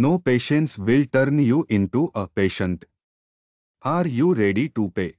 No patience will turn you into a patient. Are you ready to pay?